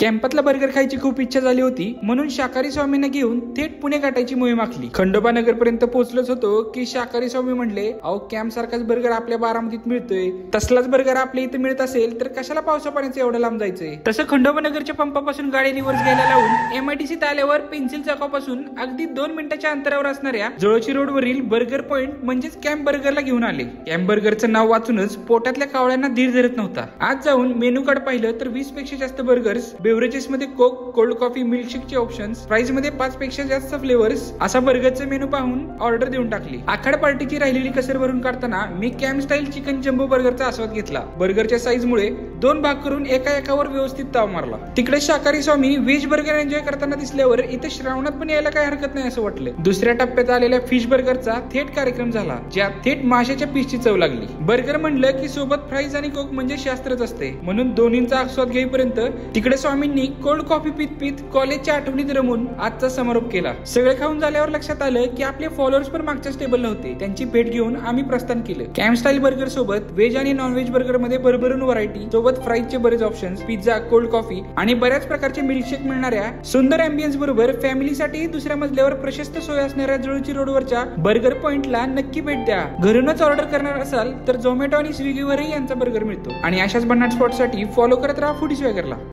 कॅम्पातला burger खायची खूप इच्छा झाली होती म्हणून शाकाहारी स्वामींना घेऊन थेट पुणे गाठायची मोहीम आखली. खंडोबा नगर पर्यंत पोहोचलोच होतो की शाकाहारी स्वामी म्हणले अहो कॅम्प सारखाच बर्गर आपल्या बारामतीत मिळतोय. तसलाच बर्गर आपल्या इथे मिळत असेल तर कशाला पावसा पाण्याचं एवढं लांब जायचंय? तसं खंडोबा नगरच्या पंपापासून गाडी रिव्हर्स घ्यायला लावून एमआयटीसीत आल्यावर पेन्सिल चौकापासून अगदी दोन मिनिटाच्या अंतरावर असणाऱ्या जवळची रोडवरील बर्गर पॉइंट म्हणजेच कॅम्प बर्गरला घेऊन आले. कॅम्प बर्गरचं नाव वाचूनच पोटातल्या कावळ्यांना धीर धरत नव्हता. आज जाऊन मेनू कार्ड पाहिलं तर वीसपेक्षा जास्त बर्गर्स बेवरेजेस मध्ये कोक कोल्ड कॉफी मिल्कशेकचे ऑप्शन्स प्राइसमध्ये पाच पेक्षा जास्त फ्लेवर्स असा बर्गरचे मेनू पाहून ऑर्डर देऊन टाकली. आखाड पार्टीची राहिलेली कसर भरून काढताना मी कॅम्प स्टाईल चिकन जम्बो बर्गरचा आस्वाद घेतला. बर्गरच्या साईज मुळे दोन भाग करून एका एकावर व्यवस्थित ताव मारला. तिकडे शाकाहारी स्वामी व्हेज बर्गर एन्जॉय करताना दिसल्यावर इथे श्रावणात पण यायला काही हरकत नाही असं वाटलं. दुसऱ्या टप्प्यात आलेल्या फिश बर्गरचा थेट कार्यक्रम झाला ज्यात थेट माशाच्या पीसची चव लागली. बर्गर म्हणलं की सोबत फ्राईज आणि कोक म्हणजे शास्त्रच असते. म्हणून दोन्हींचा आस्वाद घेईपर्यंत तिकडे स्वामींनी कोल्ड कॉफी पित पित कॉलेजच्या आठवणीत रमून आजचा समारोप केला. सगळे खाऊन झाल्यावर लक्षात आलं की आपले फॉलोअर्स पण मागच्याच टेबलला होते. त्यांची भेट घेऊन आम्ही प्रस्थान केलं. कॅम्प स्टाईल बर्गर सोबत व्हेज आणि नॉन व्हेज बर्गरमध्ये भरभरून व्हरायटी सोबत फ्राईजचे बरेच ऑप्शन्स पिझ्झा कोल्ड कॉफी आणि बऱ्याच प्रकारचे मिल्कशेक मिळणाऱ्या सुंदर अँबियन्स बरोबर फॅमिलीसाठी दुसऱ्या मजल्यावर प्रशस्त सोय असणाऱ्या जुळची रोडवरच्या बर्गर पॉइंटला नक्की भेट द्या. घरूनच ऑर्डर करणार असाल तर झोमॅटो आणि स्विगीवरही यांचा बर्गर मिळतो. आणि अशाच भन्नाट स्पॉटसाठी फॉलो करत राहा फूड स्वॅगरला